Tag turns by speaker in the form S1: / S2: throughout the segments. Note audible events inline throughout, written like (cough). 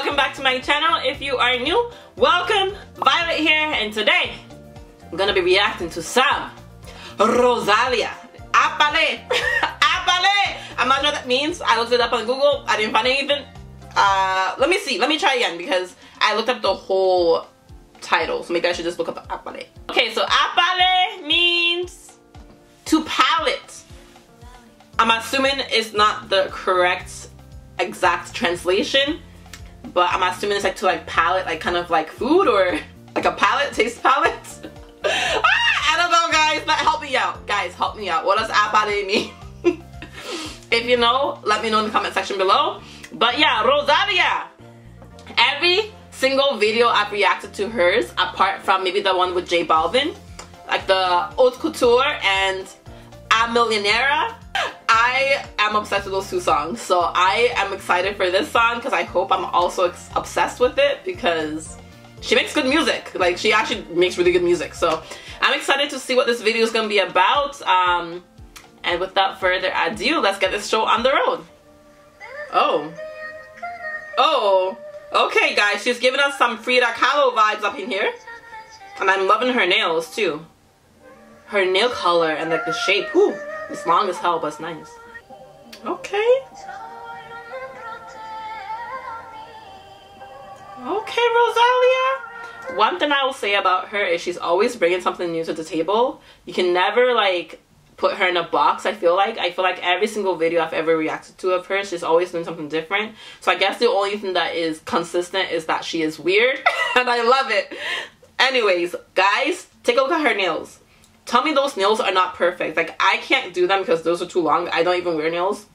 S1: welcome back to my channel. If you are new, welcome. Violet here, and today I'm gonna be reacting to some Rosalia. Apale! (laughs) Apale! I'm not sure what that means. I looked it up on Google. I didn't find anything. Uh, let me see. Let me try again because I looked up the whole title. So maybe I should just look up apale. Okay, so apale means to palate. I'm assuming it's not the correct exact translation, but I'm assuming it's like to like palate, like kind of like food or like a palate, taste palate. (laughs) ah, I don't know guys, but help me out. Guys, help me out. What does apale mean? (laughs) if you know, let me know in the comment section below. But yeah, Rosalia. Every single video I've reacted to hers, apart from maybe the one with J Balvin, like the Aute Cuture and A Milionària, I am obsessed with those two songs. So I am excited for this song because I hope I'm also obsessed with it because she makes good music. Like she actually makes really good music. So I'm excited to see what this video is going to be about. Um, and without further ado, let's get this show on the road. Oh. Oh. Okay, guys, she's giving us some Frida Kahlo vibes up in here. And I'm loving her nails, too. Her nail color and, like, the shape. Whew. It's long as hell, but it's nice. Okay. Okay, Rosalia. One thing I will say about her is she's always bringing something new to the table. You can never, like, put her in a box I feel like I feel like every single video I've ever reacted to of her she's always doing something different so I guess the only thing that is consistent is that she is weird (laughs) and I love it anyways guys take a look at her nails tell me those nails are not perfect like I can't do them because those are too long I don't even wear nails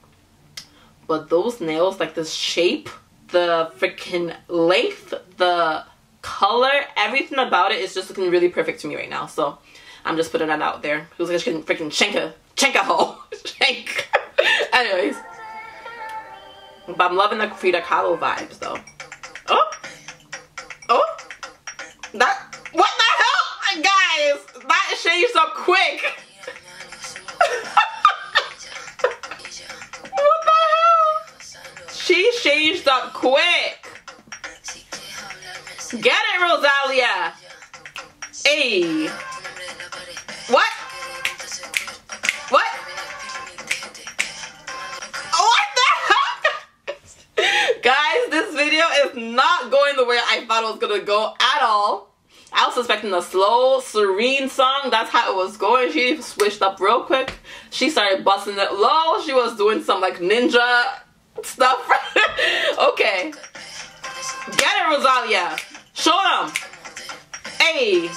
S1: but those nails like the shape the freaking length the color everything about it is just looking really perfect to me right now so I'm just putting that out there. Who's like a freaking Chenka, Chenka hole. (laughs) Shank. (laughs) Anyways. But I'm loving the Frida Kahlo vibes though. Oh. Oh. That, what the hell? Guys, that changed up quick. (laughs) what the hell? She changed up quick. Get it, Rosalia. Hey. What? What? What the? (laughs) Guys, this video is not going the way I thought it was gonna go at all. I was expecting a slow, serene song. That's how it was going. She switched up real quick. She started busting it low. She was doing some like ninja stuff. (laughs) okay. Get it, Rosalia. Show them. Hey.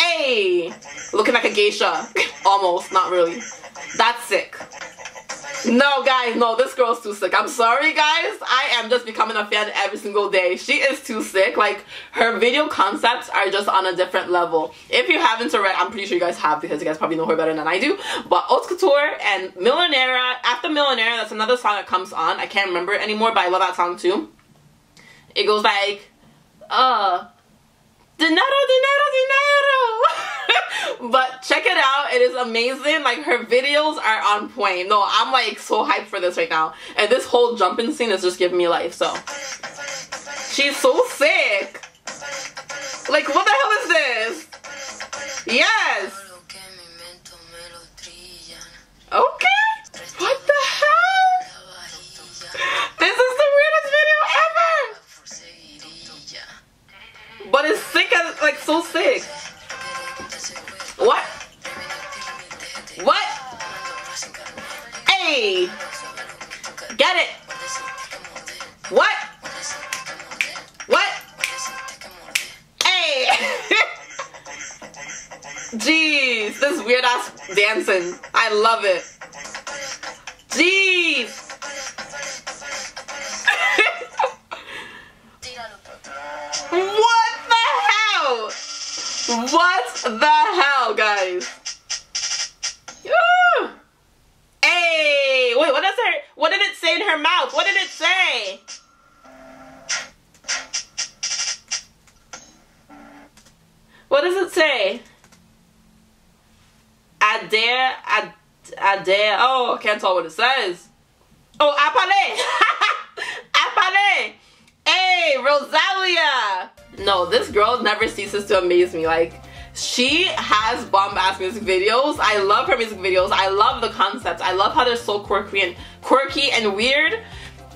S1: Hey! Looking like a geisha. (laughs) Almost, not really. That's sick. No, guys, no, this girl's too sick. I'm sorry, guys. I am just becoming a fan every single day. She is too sick. Like, her video concepts are just on a different level. If you haven't already, I'm pretty sure you guys have because you guys probably know her better than I do. But Aute Cuture and Milionària, after Milionària, that's another song that comes on. I can't remember it anymore, but I love that song too. It goes like, uh, dinero, dinero, dinero. But check it out. It is amazing. Like her videos are on point. No, I'm like so hyped for this right now. And this whole jumping scene is just giving me life. So she's so sick. Like what the hell is this? Yes. What? What? Hey! (laughs) Jeez, this weird ass dancing. I love it. Jeez! (laughs) What the hell, What the hell, guys? Hey! Wait, what did it say in her mouth? What did it say? What does it say? Adair, I dare. Oh, I can't tell what it says. Oh, apale! apale! (laughs) Hey! Rosalia! No, this girl never ceases to amaze me. Like, she has bomb ass music videos. I love her music videos. I love the concepts. I love how they're so quirky and quirky and weird.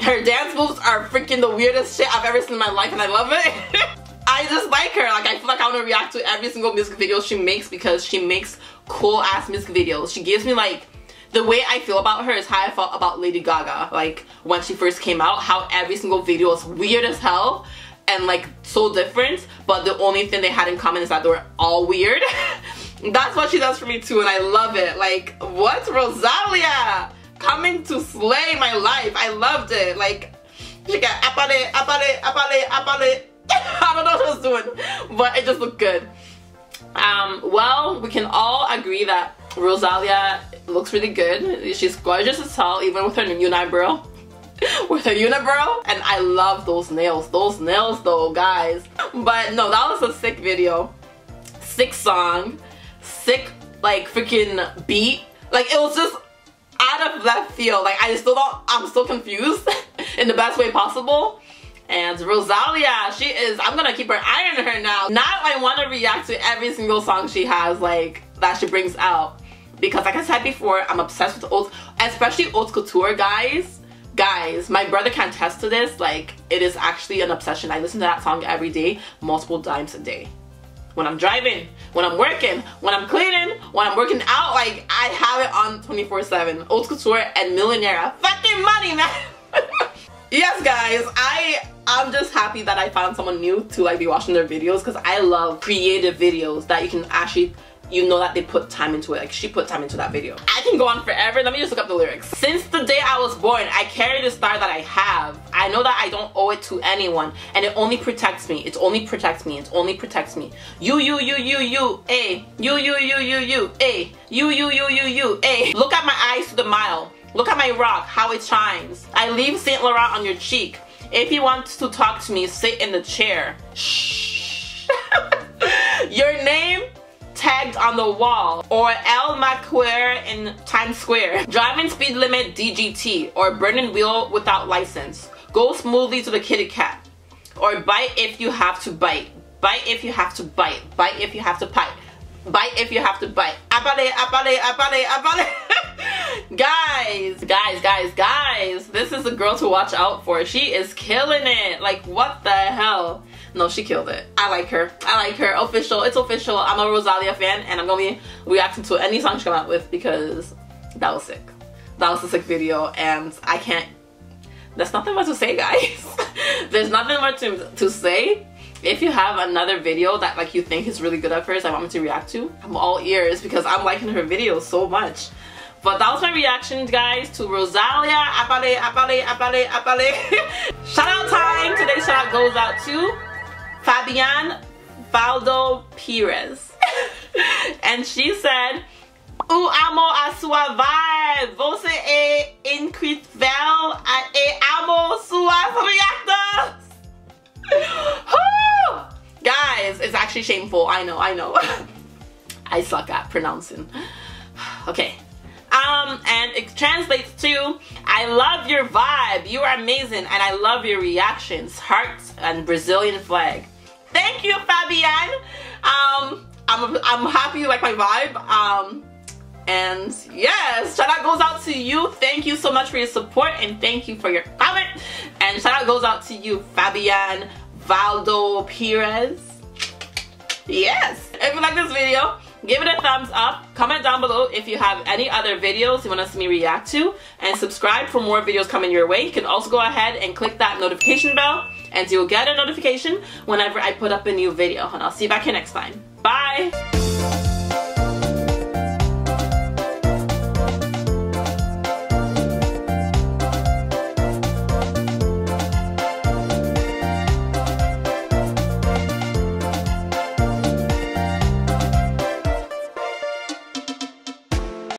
S1: Her dance moves are freaking the weirdest shit I've ever seen in my life and I love it. (laughs) I just like her. Like I feel like I want to react to every single music video she makes because she makes cool ass music videos. She gives me like the way I feel about her is how I felt about Lady Gaga. Like when she first came out, how every single video was weird as hell and like so different, but the only thing they had in common is that they were all weird. (laughs) That's what she does for me too, and I love it. Like, what? Rosalia coming to slay my life. I loved it. Like, she got apale, apale, apale, apale. (laughs) I don't know what I was doing, but it just looked good. Um, well, we can all agree that Rosalia looks really good. She's gorgeous as hell, even with her unibrow. (laughs) with a unibrow and I love those nails. Those nails though guys. But no that was a sick video. Sick song. Sick like freaking beat. Like it was just out of left field. Like I still don't I'm still confused (laughs) in the best way possible. And Rosalia, she is, I'm gonna keep her eye on her now. Now I wanna react to every single song she has, like, that she brings out. Because like I said before, I'm obsessed with old, especially Aute Cuture, guys guys my brother can attest to this like it is actually an obsession. I listen to that song every day multiple times a day. When i'm driving when i'm working when i'm cleaning when i'm working out like i have it on 24 7 Aute Cuture and Milionària. Fucking money man! (laughs) Yes guys i i'm just happy that i found someone new to like be watching their videos because i love creative videos that you can actually you know that they put time into it. Like she put time into that video. I can go on forever. Let me just look up the lyrics. Since the day I was born, I carry the star that I have. I know that I don't owe it to anyone and it only protects me. It only protects me. It only protects me. You, you, you, you, you, a. You, you, you, you, you, a. You, you, you, you, you, a. Look at my eyes to the mile. Look at my rock, how it shines. I leave Saint Laurent on your cheek. If you want to talk to me, sit in the chair. Shh. (laughs) your name tagged on the wall or El Maquer in Times Square. Driving speed limit DGT or burning wheel without license. Go smoothly to the kitty cat or bite if you have to bite. Bite if you have to bite. Bite if you have to bite. Bite if you have to bite. Apale, apale, apale, apale. (laughs) guys, guys, guys, guys. This is a girl to watch out for. She is killing it. Like, what the hell? No, she killed it. I like her. I like her. Official. It's official. I'm a Rosalia fan and I'm gonna be reacting to any song she come out with because that was sick. That was a sick video and I can't there's nothing more to say guys. (laughs) there's nothing more to, to say. If you have another video that like you think is really good at first I want me to react to, I'm all ears because I'm liking her videos so much. But that was my reaction, guys, to Rosalia Apale, Apale, Apale, Apale. (laughs) shout out time. Today's shout out goes out to Fabian Valdo Perez. (laughs) and she said, O amo a sua vibe. Você é incrível e amo suas reactas. (laughs) Guys, it's actually shameful. I know, I know. (laughs) I suck at pronouncing. (sighs) Okay. Um, and it translates to, I love your vibe. You are amazing and I love your reactions. Hearts and Brazilian flag. Thank you, Fabian. Um, I'm, I'm happy you like my vibe. Um, and yes, shout out goes out to you. Thank you so much for your support and thank you for your comment. And shout out goes out to you, Fabian Valdo Perez. Yes. If you like this video, give it a thumbs up. Comment down below if you have any other videos you want us to me react to. And subscribe for more videos coming your way. You can also go ahead and click that notification bell and you'll get a notification whenever I put up a new video. And I'll see you back here next time. Bye!